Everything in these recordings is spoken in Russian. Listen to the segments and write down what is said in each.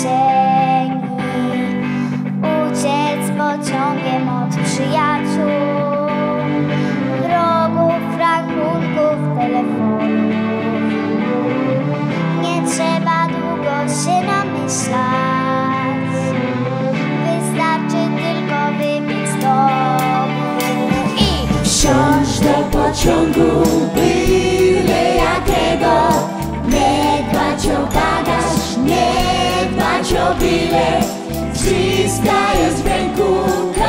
kieszeni Uciec pociągiem od przyjaciół Wrogów, rachunków, telefonów. Nie trzeba długo się namyślać Wystarczy tylko wypić to I wsiąść do pociągu, got. Wszystko jest w ręku.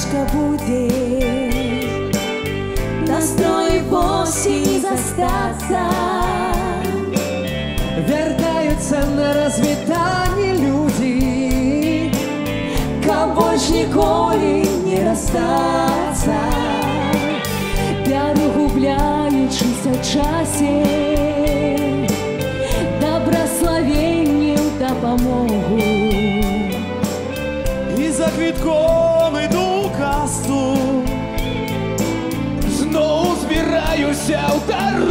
лета тяжко будет Настрой в осени застаться Вертаються на розвітанні люди, Кам больше ніколи не расстаться Перегубляючись о часе Добрословенням допомогу і за квітком seu terror.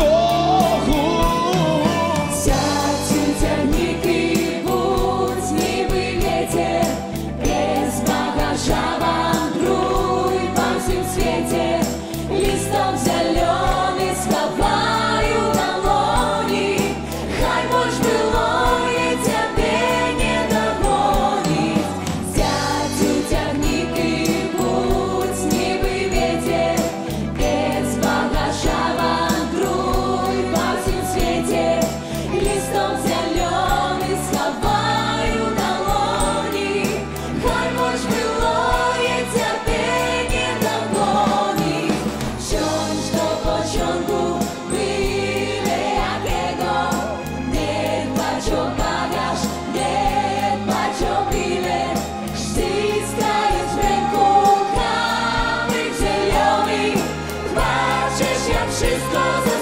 Christmas.